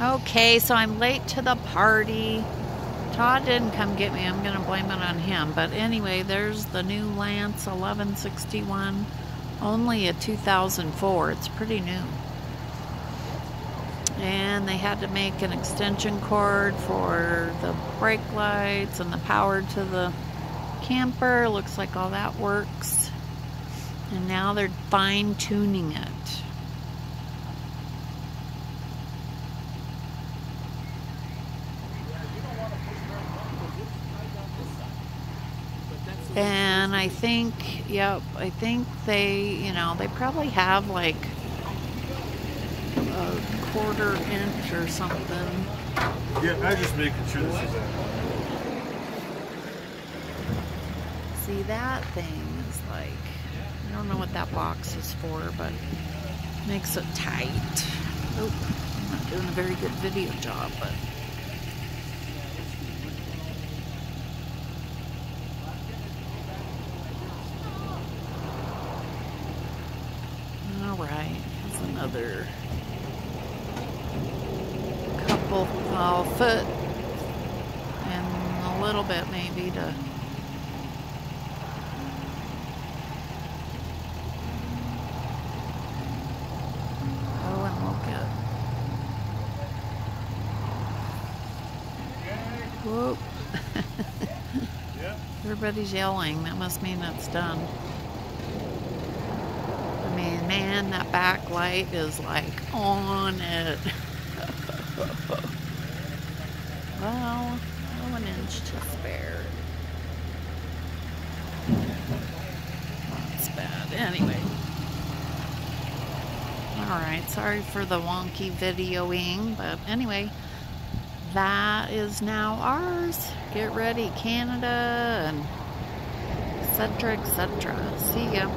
Okay, so I'm late to the party. Todd didn't come get me. I'm going to blame it on him. But anyway, there's the new Lance 1161. Only a 2004. It's pretty new. And they had to make an extension cord for the brake lights and the power to the camper. Looks like all that works. And now they're fine tuning it. And I think, yep, I think they, you know, they probably have like a quarter inch or something. Yeah, I'm just making sure this is. See, that thing is like, I don't know what that box is for, but makes it tight. Oh, I'm not doing a very good video job, but. All right, that's another couple uh, foot and a little bit maybe to go and look at. Whoop. Everybody's yelling. That must mean it's done. Mean, man, that backlight is like on it. well, oh, an inch to spare. That's bad. Anyway. Alright, sorry for the wonky videoing, but anyway, that is now ours. Get ready, Canada, and etc. etc. See ya.